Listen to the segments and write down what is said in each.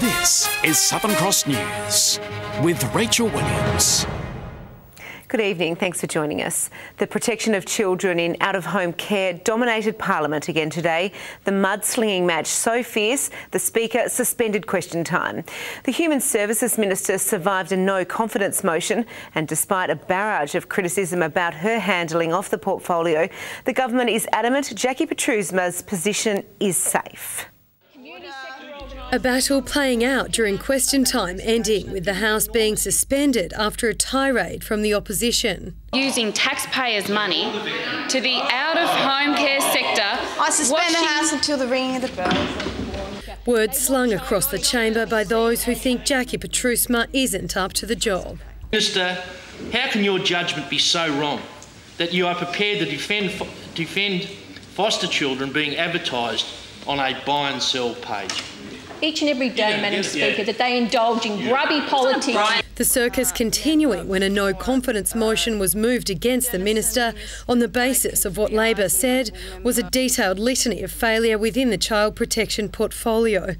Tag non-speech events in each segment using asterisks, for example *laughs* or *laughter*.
This is Southern Cross News with Rachel Williams. Good evening. Thanks for joining us. The protection of children in out of home care dominated Parliament again today. The mudslinging match so fierce, the Speaker suspended question time. The Human Services Minister survived a no confidence motion, and despite a barrage of criticism about her handling of the portfolio, the government is adamant Jacquie Petrusma's position is safe. A battle playing out during question time, ending with the House being suspended after a tirade from the opposition. Using taxpayers' money to the out of home care sector. I suspend the House until the ringing of the bell. Words slung across the chamber by those who think Jacquie Petrusma isn't up to the job. Minister, how can your judgment be so wrong that you are prepared to defend, defend foster children being advertised on a buy and sell page? Each and every day, Madam Speaker, that they indulge in grubby politics. The circus continuing when a no confidence motion was moved against the minister on the basis of what Labor said was a detailed litany of failure within the child protection portfolio.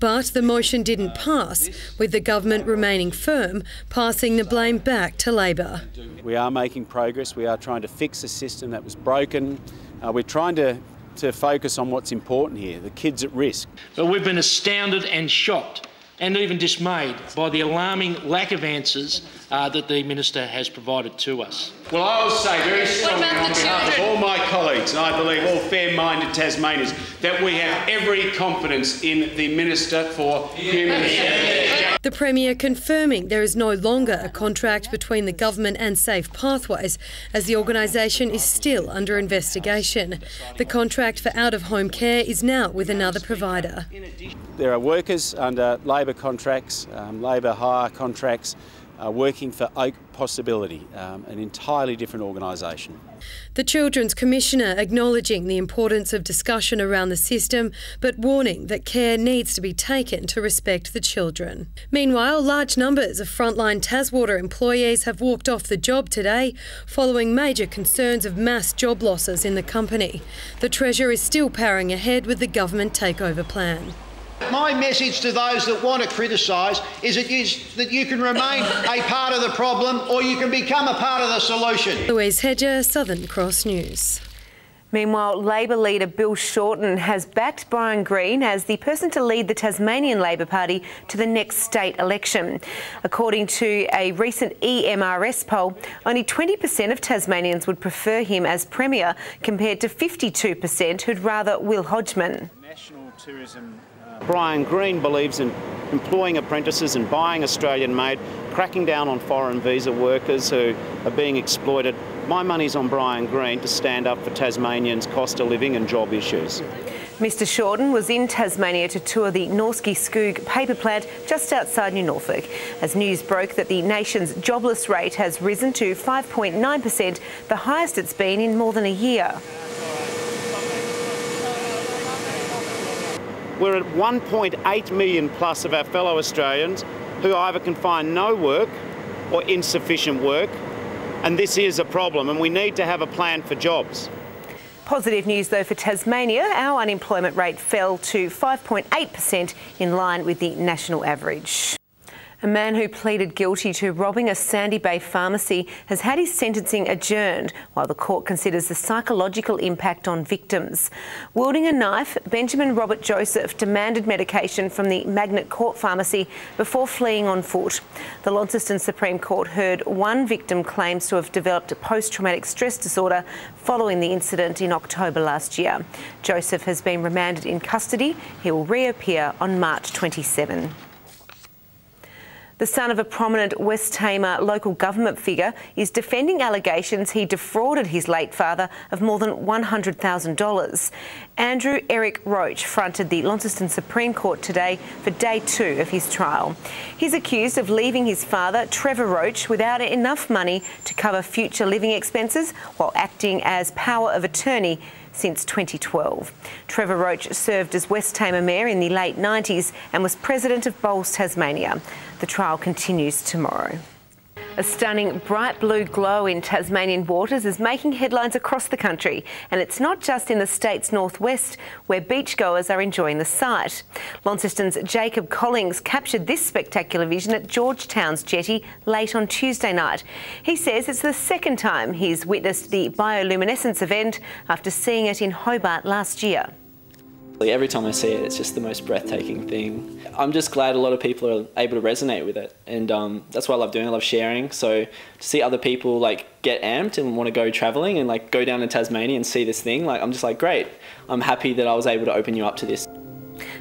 But the motion didn't pass, with the government remaining firm, passing the blame back to Labor. We are making progress. We are trying to fix a system that was broken. Uh, we're trying to to focus on what's important here the kids at risk. But we've been astounded and shocked and even dismayed by the alarming lack of answers uh, that the Minister has provided to us. Well, I will say very strongly on behalf of all my colleagues, and I believe all fair-minded Tasmanians, that we have every confidence in the Minister for Human *laughs* Services. The Premier confirming there is no longer a contract between the government and Safe Pathways, as the organisation is still under investigation. The contract for out-of-home care is now with another provider. There are workers under Labor contracts, um, Labor hire contracts, uh, working for Oak Possibility, um, an entirely different organisation. The Children's Commissioner acknowledging the importance of discussion around the system, but warning that care needs to be taken to respect the children. Meanwhile, large numbers of frontline Taswater employees have walked off the job today following major concerns of mass job losses in the company. The Treasurer is still powering ahead with the government takeover plan. My message to those that want to criticise is that you, that you can remain a part of the problem or you can become a part of the solution. Louise Hedger, Southern Cross News. Meanwhile, Labor leader Bill Shorten has backed Bryan Green as the person to lead the Tasmanian Labor Party to the next state election. According to a recent EMRS poll, only 20% of Tasmanians would prefer him as Premier, compared to 52% who'd rather Will Hodgman. National Tourism Bryan Green believes in employing apprentices and buying Australian made, cracking down on foreign visa workers who are being exploited. My money's on Bryan Green to stand up for Tasmanians' cost of living and job issues. Mr Shorten was in Tasmania to tour the Norske Skog paper plant just outside New Norfolk as news broke that the nation's jobless rate has risen to 5.9%, the highest it's been in more than a year. We're at 1.8 million plus of our fellow Australians who either can find no work or insufficient work, and this is a problem, and we need to have a plan for jobs. Positive news though for Tasmania, our unemployment rate fell to 5.8% in line with the national average. A man who pleaded guilty to robbing a Sandy Bay pharmacy has had his sentencing adjourned while the court considers the psychological impact on victims. Wielding a knife, Benjamin Robert Joseph demanded medication from the Magnet Court pharmacy before fleeing on foot. The Launceston Supreme Court heard one victim claims to have developed a post-traumatic stress disorder following the incident in October last year. Joseph has been remanded in custody. He will reappear on March 27. The son of a prominent West Tamar local government figure is defending allegations he defrauded his late father of more than $100,000. Andrew Eric Roach fronted the Launceston Supreme Court today for day two of his trial. He's accused of leaving his father, Trevor Roach, without enough money to cover future living expenses while acting as power of attorney since 2012. Trevor Roach served as West Tamar Mayor in the late 90s and was president of Bowls Tasmania. The trial continues tomorrow. A stunning bright blue glow in Tasmanian waters is making headlines across the country, and it's not just in the state's northwest where beachgoers are enjoying the sight. Launceston's Jacob Collings captured this spectacular vision at Georgetown's jetty late on Tuesday night. He says it's the second time he's witnessed the bioluminescence event after seeing it in Hobart last year. Every time I see it, it's just the most breathtaking thing. I'm just glad a lot of people are able to resonate with it, and um, that's what I love doing. I love sharing. So to see other people like get amped and want to go traveling and like go down to Tasmania and see this thing, like I'm just like great. I'm happy that I was able to open you up to this.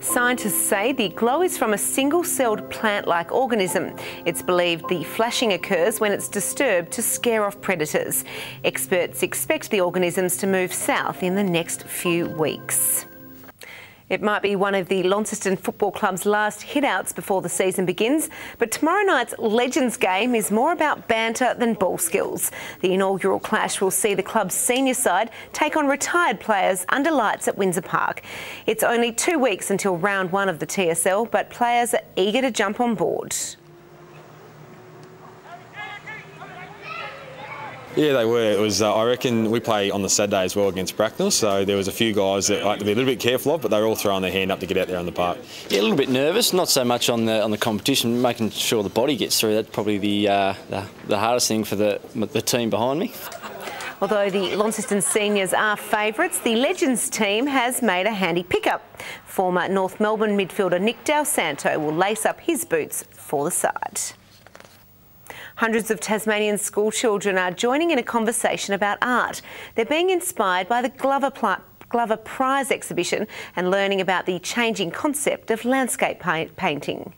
Scientists say the glow is from a single-celled plant-like organism. It's believed the flashing occurs when it's disturbed to scare off predators. Experts expect the organisms to move south in the next few weeks. It might be one of the Launceston Football Club's last hitouts before the season begins, but tomorrow night's Legends game is more about banter than ball skills. The inaugural clash will see the club's senior side take on retired players under lights at Windsor Park. It's only two weeks until round one of the TSL, but players are eager to jump on board. Yeah, they were. It was. Uh, I reckon we play on the Saturday as well against Bracknell, so there was a few guys that I had to be a little bit careful of, but they were all throwing their hand up to get out there on the park. Yeah, a little bit nervous. Not so much on the on the competition, making sure the body gets through. That's probably the uh, the, the hardest thing for the the team behind me. Although the Launceston seniors are favourites, the Legends team has made a handy pickup. Former North Melbourne midfielder Nick Dal Santo will lace up his boots for the side. Hundreds of Tasmanian school children are joining in a conversation about art. They're being inspired by the Glover, Glover Prize exhibition and learning about the changing concept of landscape painting.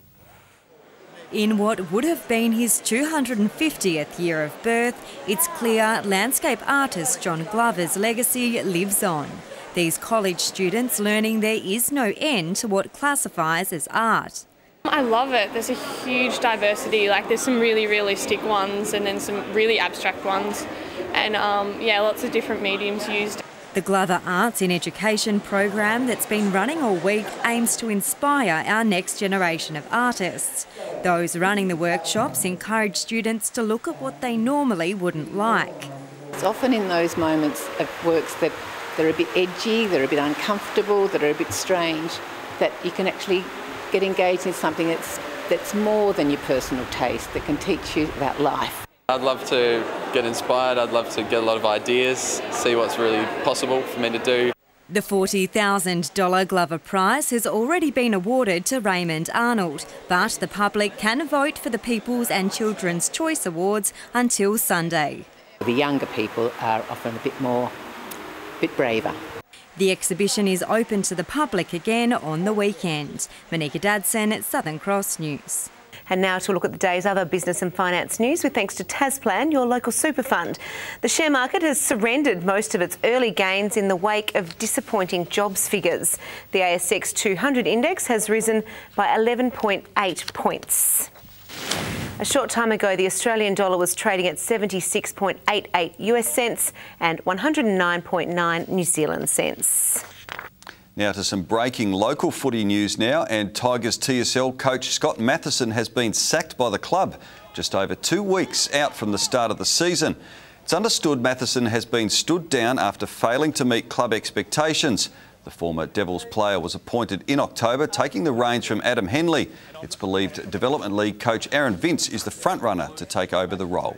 In what would have been his 250th year of birth, it's clear landscape artist John Glover's legacy lives on. These college students learning there is no end to what classifies as art. I love it. There's a huge diversity. Like there's some really realistic ones and then some really abstract ones. And um, yeah, lots of different mediums used. The Glover Arts in Education program that's been running all week aims to inspire our next generation of artists. Those running the workshops encourage students to look at what they normally wouldn't like. It's often in those moments of works that they're a bit edgy, they're a bit uncomfortable, that are a bit strange, that you can actually get engaged in something that's, that's more than your personal taste, that can teach you about life. I'd love to get inspired, I'd love to get a lot of ideas, see what's really possible for me to do. The $40,000 Glover Prize has already been awarded to Raymond Arnold, but the public can vote for the People's and Children's Choice Awards until Sunday. The younger people are often a bit more, a bit braver. The exhibition is open to the public again on the weekend. Monica Dadson, Southern Cross News. And now to look at the day's other business and finance news with thanks to Tasplan, your local super fund. The share market has surrendered most of its early gains in the wake of disappointing jobs figures. The ASX 200 index has risen by 11.8 points. A short time ago, the Australian dollar was trading at 76.88 US cents and 109.9 New Zealand cents. Now to some breaking local footy news now, and Tigers TSL coach Scott Matheson has been sacked by the club just over two weeks out from the start of the season. It's understood Matheson has been stood down after failing to meet club expectations. The former Devils player was appointed in October, taking the reins from Adam Henley. It's believed Development League coach Aaron Vince is the front-runner to take over the role.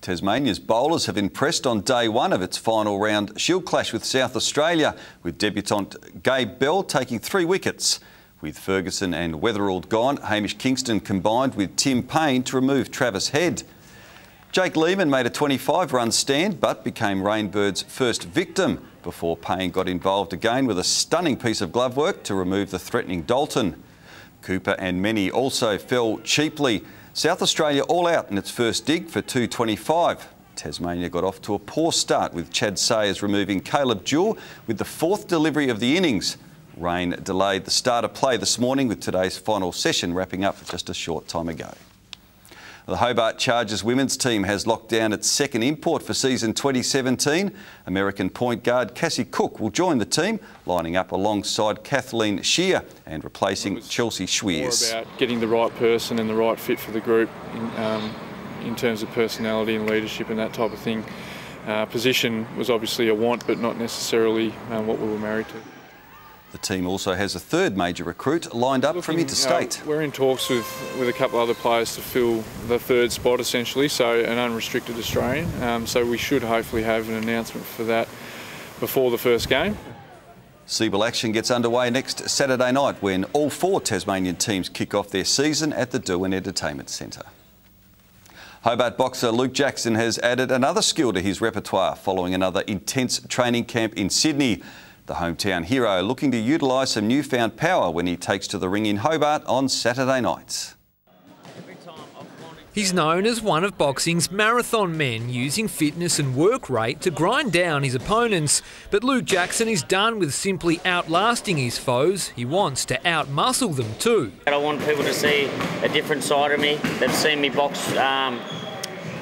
Tasmania's bowlers have impressed on day one of its final round Shield clash with South Australia, with debutant Gabe Bell taking three wickets. With Ferguson and Weatherald gone, Hamish Kingston combined with Tim Paine to remove Travis Head. Jake Lehmann made a 25-run stand but became Rainbird's first victim before Paine got involved again with a stunning piece of glove work to remove the threatening Dalton. Cooper and Mennie also fell cheaply. South Australia all out in its first dig for 225. Tasmania got off to a poor start with Chad Sayers removing Caleb Jewell with the fourth delivery of the innings. Rain delayed the start of play this morning with today's final session wrapping up just a short time ago. The Hobart Chargers women's team has locked down its second import for season 2017. American point guard Cassie Cook will join the team, lining up alongside Kathleen Shear and replacing Chelsea Schwiers. about getting the right person and the right fit for the group. Um, in terms of personality and leadership and that type of thing. Uh, position was obviously a want, but not necessarily um, what we were married to. The team also has a third major recruit lined up from interstate. Uh, we're in talks with, with a couple other players to fill the third spot essentially, so an unrestricted Australian. Um, so we should hopefully have an announcement for that before the first game. SEABL action gets underway next Saturday night when all four Tasmanian teams kick off their season at the Derwent Entertainment Centre. Hobart boxer Luke Jackson has added another skill to his repertoire following another intense training camp in Sydney. The hometown hero looking to utilise some newfound power when he takes to the ring in Hobart on Saturday nights. He's known as one of boxing's marathon men, using fitness and work rate to grind down his opponents. But Luke Jackson is done with simply outlasting his foes. He wants to outmuscle them too. I want people to see a different side of me. They've seen me box um,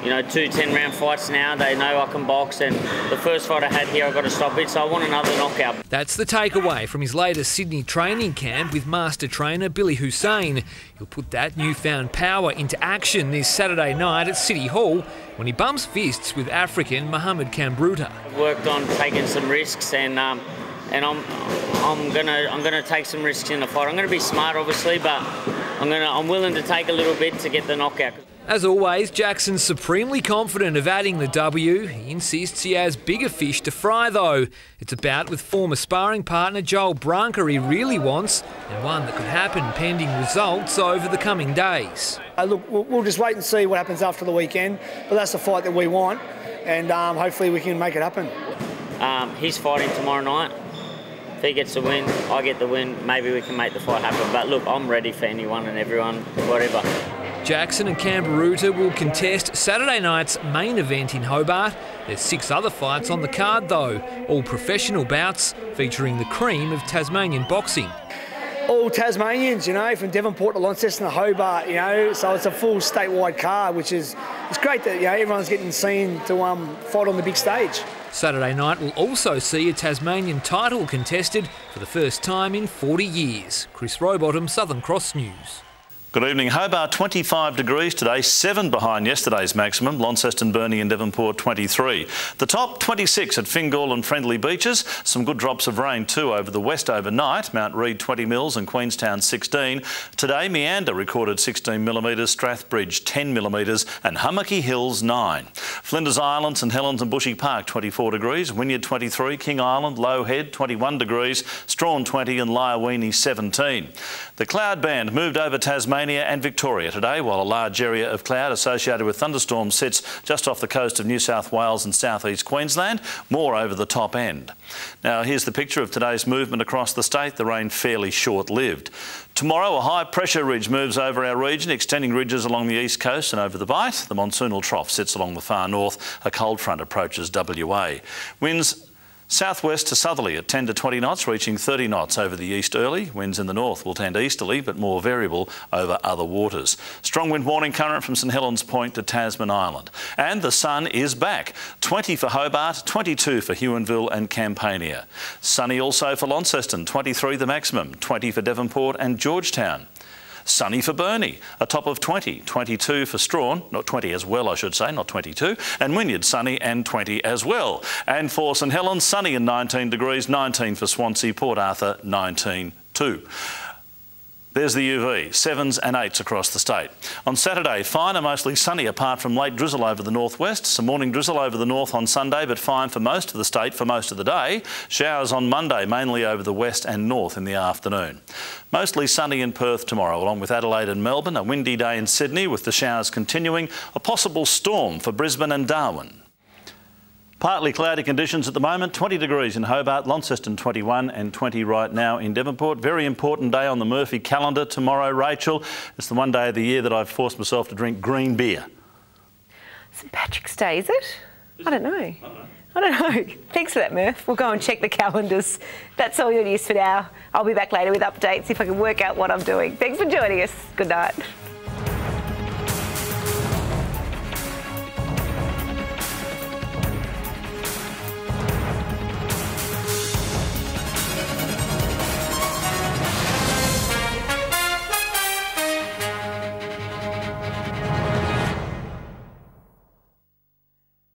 you know, two 10 round fights now. They know I can box, and the first fight I had here, I got to stop it, so I want another knockout. That's the takeaway from his latest Sydney training camp with master trainer Billy Hussein. He'll put that newfound power into action this Saturday night at City Hall when he bumps fists with African Mohamed Kambuluta. I've worked on taking some risks and. Um, and I'm, I'm gonna, I'm gonna take some risks in the fight. I'm gonna be smart, obviously, but I'm gonna, I'm willing to take a little bit to get the knockout. As always, Jackson's supremely confident of adding the W. He insists he has bigger fish to fry, though. It's a bout with former sparring partner Joel Brunker he really wants, and one that could happen pending results over the coming days. Uh, look, we'll just wait and see what happens after the weekend, but that's the fight that we want, and um, hopefully we can make it happen. Um, he's fighting tomorrow night. If he gets the win, I get the win, maybe we can make the fight happen. But look, I'm ready for anyone and everyone, whatever. Jackson and Kambuluta will contest Saturday night's main event in Hobart. There's six other fights on the card though, all professional bouts featuring the cream of Tasmanian boxing. All Tasmanians, you know, from Devonport to Launceston to Hobart, you know, so it's a full statewide card, which is it's great that you know everyone's getting seen to um, fight on the big stage. Saturday night will also see a Tasmanian title contested for the first time in 40 years. Chris Rowbottom, Southern Cross News. Good evening. Hobart 25 degrees today, 7 behind yesterday's maximum. Launceston, Burnie and Devonport 23. The top 26 at Fingal and Friendly Beaches. Some good drops of rain too over the west overnight. Mount Read 20 mils and Queenstown 16. Today Meander recorded 16 millimetres, Strathbridge 10 millimetres and Hummocky Hills 9. Flinders Island, St Helens and Bushy Park 24 degrees. Wynyard 23, King Island, Low Head 21 degrees, Strahan 20 and Liawenee 17. The cloud band moved over Tasmania Tasmania and Victoria today, while a large area of cloud associated with thunderstorms sits just off the coast of New South Wales and southeast Queensland, more over the top end. Now, here's the picture of today's movement across the state, the rain fairly short-lived. Tomorrow, a high pressure ridge moves over our region, extending ridges along the east coast and over the Bight. The monsoonal trough sits along the far north. A cold front approaches WA. Winds Southwest to southerly at 10 to 20 knots, reaching 30 knots over the east early. Winds in the north will tend easterly, but more variable over other waters. Strong wind warning current from St Helens Point to Tasman Island. And the sun is back. 20 for Hobart, 22 for Huonville and Campania. Sunny also for Launceston, 23 the maximum, 20 for Devonport and Georgetown. Sunny for Burnie, a top of 20. 22 for Strahan, not 20 as well, I should say, not 22. And Wynyard, sunny and 20 as well. And for St Helens, sunny and 19 degrees. 19 for Swansea, Port Arthur, 19 too. There's the UV, sevens and eights across the state. On Saturday, fine and mostly sunny apart from late drizzle over the northwest. Some morning drizzle over the north on Sunday, but fine for most of the state for most of the day. Showers on Monday, mainly over the west and north in the afternoon. Mostly sunny in Perth tomorrow, along with Adelaide and Melbourne. A windy day in Sydney with the showers continuing. A possible storm for Brisbane and Darwin. Partly cloudy conditions at the moment, 20 degrees in Hobart, Launceston 21 and 20 right now in Devonport. Very important day on the Murphy calendar tomorrow, Rachel. It's the one day of the year that I've forced myself to drink green beer. St Patrick's Day, is it? I don't know. I don't know. *laughs* Thanks for that, Murph. We'll go and check the calendars. That's all your news for now. I'll be back later with updates if I can work out what I'm doing. Thanks for joining us. Good night.